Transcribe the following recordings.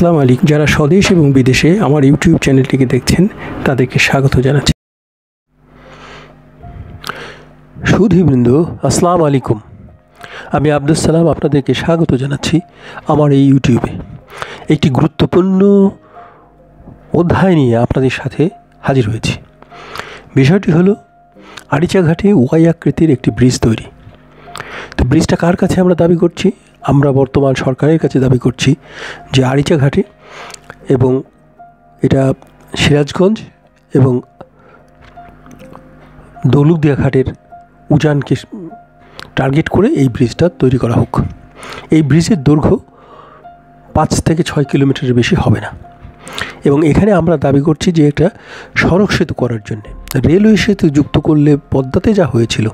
আসসালামু আলাইকুম। যারা স্বদেশ এবং বিদেশে আমার ইউটিউব চ্যানেলটিকে দেখছেন, তাদেরকে স্বাগত জানাচ্ছি। সুধীবৃন্দ, আসসালামু আলাইকুম। আমি আব্দুল সালাম আপনাদেরকে স্বাগত জানাচ্ছি আমার এই ইউটিউবে। একটি গুরুত্বপূর্ণ অধ্যায় নিয়ে আপনাদের সাথে হাজির হয়েছি। বিষয়টি হলো আরিচাঘাটে ওয়াই আকৃতির একটি ব্রিজ তৈরি। তো ব্রিজটা কার কাছে আমরা দাবি করছি? আমরা বর্তমান সরকারের কাছে দাবি করছি যে আরিচা ঘাটে এবং এটা সিরাজগঞ্জ এবং দৌলুকদিয়া ঘাটের উজানকে টার্গেট করে এই ব্রিজটা তৈরি করা হোক। এই ব্রিজের দৈর্ঘ্য পাঁচ থেকে ছয় কিলোমিটারের বেশি হবে না। এবং এখানে আমরা দাবি করছি যে এটা সড়ক সেতু করার জন্য। রেলওয়ে সেতু যুক্ত করলে পদ্মাতে যা হয়েছিল,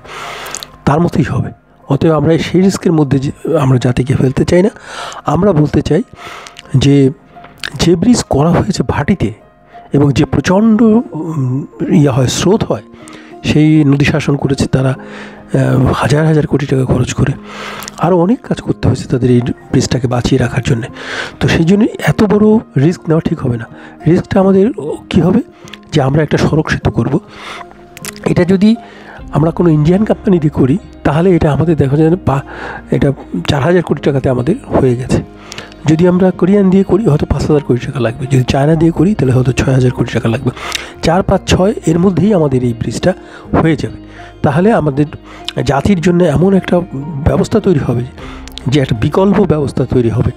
তার মতোই হবে। অতএব আমরা সেই রিস্কের মধ্যে আমরা জাতিকে ফেলতে চাই না। আমরা বলতে চাই যে যে ব্রিজ করা হয়েছে ভাটিতে এবং যে প্রচণ্ড ইয়ে হয়, স্রোত হয়, সেই নদী শাসন করেছে তারা হাজার হাজার কোটি টাকা খরচ করে। আরও অনেক কাজ করতে হয়েছে তাদের এই ব্রিজটাকে বাঁচিয়ে রাখার জন্য। তো সেই জন্য এত বড় রিস্ক নেওয়া ঠিক হবে না। রিস্কটা আমাদের কী হবে? যে আমরা একটা সড়ক সেতু করব। এটা যদি আমরা কোনো ইন্ডিয়ান কোম্পানি দিয়ে করি, তাহলে এটা আমাদের দেখা যায় পা এটা চার হাজার কোটি টাকাতে আমাদের হয়ে গেছে। যদি আমরা কোরিয়ান দিয়ে করি, হয়তো পাঁচ হাজার কোটি টাকা লাগবে। যদি চায়না দিয়ে করি, তাহলে হয়তো ছয় হাজার কোটি টাকা লাগবে। চার পাঁচ ছয়, এর মধ্যেই আমাদের এই ব্রিজটা হয়ে যাবে। তাহলে আমাদের জাতির জন্য এমন একটা ব্যবস্থা তৈরি হবে, যে একটা বিকল্প ব্যবস্থা তৈরি হবে।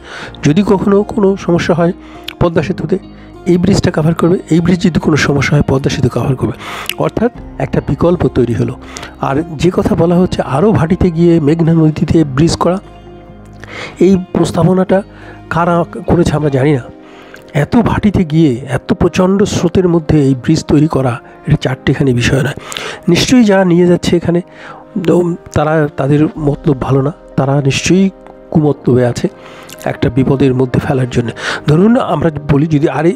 যদি কখনো কোনো সমস্যা হয় পদ্মা সেতুতে এই ব্রিজটা কভার করবে, এই ব্রিজ যদি কোনো সমস্যা হয়, পদ্মা সেতু কভার করবে। অর্থাৎ একটা বিকল্প তৈরি হলো। আর যে কথা বলা হচ্ছে আরও ভাটিতে গিয়ে মেঘনা নদীতে ব্রিজ করা, এই প্রস্তাবনাটা কারা করেছে আমরা জানি না। এত ভাটিতে গিয়ে, এত প্রচণ্ড স্রোতের মধ্যে এই ব্রিজ তৈরি করা, এটা চারটেখানি বিষয় নয়। নিশ্চয়ই যারা নিয়ে যাচ্ছে এখানে তারা তাদের মতলব ভালো না। তারা নিশ্চয়ই কুমতলবে আছে। একটা বিপদের মধ্যে ফেলার জন্য। ধরুন আমরা বলি যদি আরে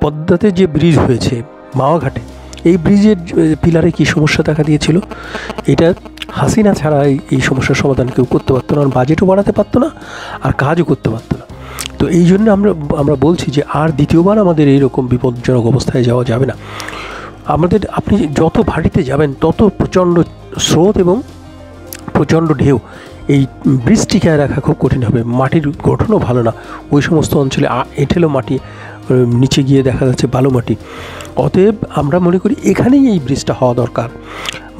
পদ্মাতে যে ব্রিজ হয়েছে, মাওয়াঘাটে, এই ব্রিজের পিলারে কি সমস্যা দেখা দিয়েছিল? এটা হাসিনা ছাড়া এই- সমস্যার সমাধান কেউ করতে পারতো না বাজেটও বাড়াতে পারতো না, আর কাজও করতে পারতো না। তো এই জন্য আমরা আমরা বলছি যে আর দ্বিতীয়বার আমাদের এইরকম বিপজ্জনক অবস্থায় যাওয়া যাবে না। আমাদের, আপনি যত ভাটিতে যাবেন, তত প্রচণ্ড স্রোত এবং প্রচণ্ড ঢেউ এই ব্রিজ টিকায় রাখা খুব কঠিন হবে। মাটির গঠনও ভালো না। ওই সমস্ত অঞ্চলে এঁটেলো মাটি নিচে গিয়ে দেখা যাচ্ছে বালু মাটি। অতএব আমরা মনে করি এখানেই এই ব্রিজটা হওয়া দরকার।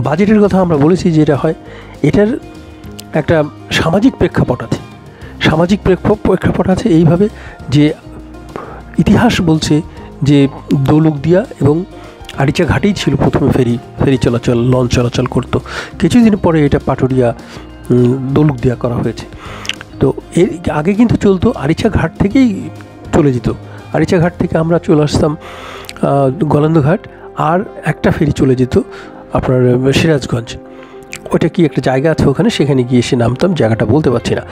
বাজেটের কথা আমরা বলেছি যেটা হয়। এটার একটা সামাজিক প্রেক্ষাপট আছে। সামাজিক প্রেক্ষ- প্রেক্ষাপট আছে এইভাবে যে ইতিহাস বলছে যে দৌলুকদিয়া এবং আরিচা ঘাটেই ছিল প্রথমে ফেরি ফেরি চলাচল, লঞ্চ চলাচল করতো। কিছুদিন পরে এটা পাটুরিয়া উম, দৌলুকদিয়া করা হয়েছে। তো এর আগে কিন্তু চলতো আরিচা ঘাট থেকেই চলে যেত। আরিচা ঘাট থেকে আমরা চলে আসতাম আহ, গলন্দ ঘাট আর একটা ফেরি চলে যেত আপনার সিরাজগঞ্জ। ওটা কি একটা জায়গা আছে ওখানে? সেখানে গিয়ে এসে নামতাম জায়গাটা বলতে পারছি না।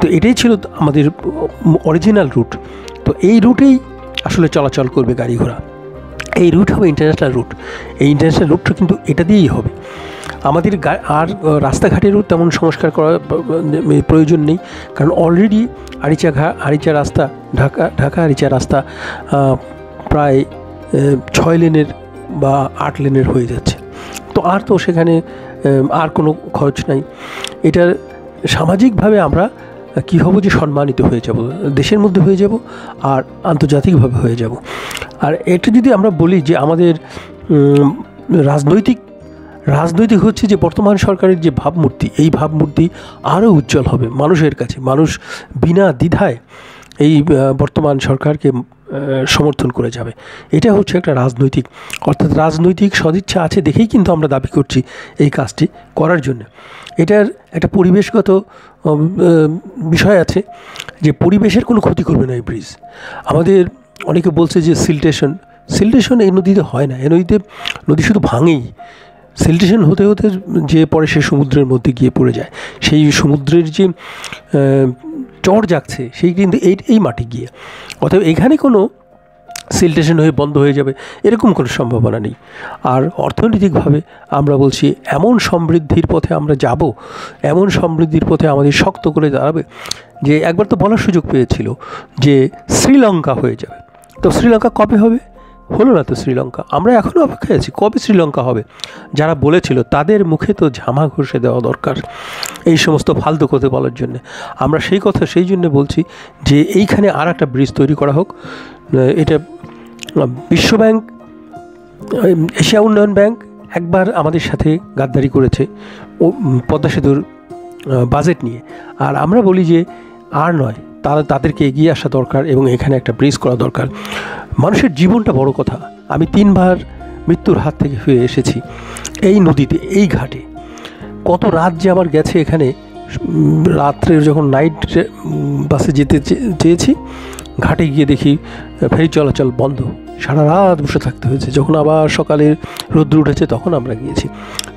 তো এটাই ছিল আমাদের অরিজিনাল রুট তো এই রুটেই আসলে চলাচল করবে গাড়ি ঘোড়া। এই রুট হবে ইন্টারন্যাশনাল রুট এই ইন্টারন্যাশনাল রুটটা কিন্তু এটা দিয়েই হবে। আমাদের আর রাস্তাঘাটেরও তেমন সংস্কার করার প্রয়োজন নেই। কারণ অলরেডি আরিচা ঘা আরিচা রাস্তা, ঢাকা ঢাকা আরিচা রাস্তা প্রায় ছয় লেনের বা আট লেনের হয়ে যাচ্ছে। তো আর তো সেখানে আর কোনো খরচ নাই। এটার সামাজিকভাবে আমরা কী হব যে সম্মানিত হয়ে যাব? দেশের মধ্যে হয়ে যাব আর আন্তর্জাতিকভাবে হয়ে যাব। আর এটা যদি আমরা বলি যে আমাদের রাজনৈতিক রাজনৈতিক হচ্ছে যে বর্তমান সরকারের যে ভাবমূর্তি, এই ভাবমূর্তি আরও উজ্জ্বল হবে মানুষের কাছে। মানুষ বিনা দ্বিধায় এই বর্তমান সরকারকে সমর্থন করে যাবে। এটা হচ্ছে একটা রাজনৈতিক, অর্থাৎ রাজনৈতিক সদিচ্ছা আছে দেখেই কিন্তু আমরা দাবি করছি এই কাজটি করার জন্য। এটার একটা পরিবেশগত বিষয় আছে যে পরিবেশের কোনো ক্ষতি করবে না এই ব্রিজ। আমাদের অনেকে বলছে যে সিলটেশন সিলটেশন এই নদীতে হয় না। এই নদীতে, নদী শুধু ভাঙেই। সিলটেশন হতে হতে যে পরে সে সমুদ্রের মধ্যে গিয়ে পড়ে যায়, সেই সমুদ্রের যে চর জাগছে, সেই কিন্তু এই এই মাটি গিয়ে। অতএব এখানে কোনো সিলটেশন হয়ে বন্ধ হয়ে যাবে, এরকম কোনো সম্ভাবনা নেই। আর অর্থনৈতিকভাবে আমরা বলছি, এমন সমৃদ্ধির পথে আমরা যাব, এমন সমৃদ্ধির পথে আমাদের শক্ত করে দাঁড়াবে, যে একবার তো বলার সুযোগ পেয়েছিল যে শ্রীলঙ্কা হয়ে যাবে। তো শ্রীলঙ্কা কবে হবে? হলো না তো শ্রীলঙ্কা? আমরা এখনও অপেক্ষায় আছি, কবে শ্রীলঙ্কা হবে? যারা বলেছিল, তাদের মুখে তো ঝামা ঘষে দেওয়া দরকার এই সমস্ত ফালতু কথা বলার জন্য। আমরা সেই কথা সেই জন্য বলছি যে, এইখানে আর একটা ব্রিজ তৈরি করা হোক। এটা বিশ্বব্যাংক এশিয়া উন্নয়ন ব্যাংক একবার আমাদের সাথে গাদ্দারি করেছে ও পদ্মা সেতুর বাজেট নিয়ে। আর আমরা বলি যে, আর নয়, তারা তাদেরকে এগিয়ে আসা দরকার এবং এখানে একটা ব্রিজ করা দরকার। মানুষের জীবনটা বড় কথা। আমি তিনবার মৃত্যুর হাত থেকে ফিরে এসেছি এই নদীতে, এই ঘাটে। কত রাত যে আমার গেছে এখানে রাত্রে যখন নাইট বাসে যেতে চেয়েছি, ঘাটে গিয়ে দেখি ফেরি চলাচল বন্ধ। সারা রাত বসে থাকতে হয়েছে। যখন আবার সকালে রোদ্র উঠেছে তখন আমরা গিয়েছি।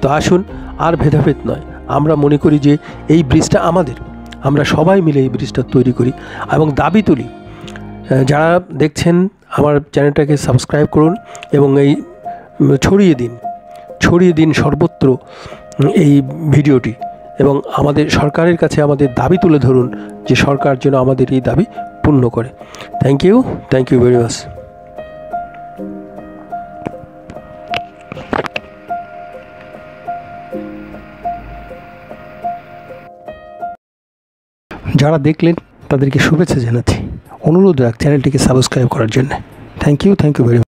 তো আসুন, আর ভেদাভেদ নয়। আমরা মনে করি যে এই ব্রিজটা আমাদের। আমরা সবাই মিলে এই ব্রিজটা তৈরি করি। এবং দাবি তুলি যারা দেখছেন আমার চ্যানেলটাকে সাবস্ক্রাইব করুন এবং এই ছড়িয়ে দিন ছড়িয়ে দিন সর্বত্র এই ভিডিওটি এবং আমাদের সরকারের কাছে আমাদের দাবি তুলে ধরুন যে সরকার যেন আমাদের এই দাবি পূর্ণ করে। Thank you thank you very much যারা দেখলেন তাদেরকে শুভেচ্ছা জানাচ্ছি। অনুরোধ রাখ চ্যানেলটিকে সাবস্ক্রাইব করার জন্য। Thank you thank you very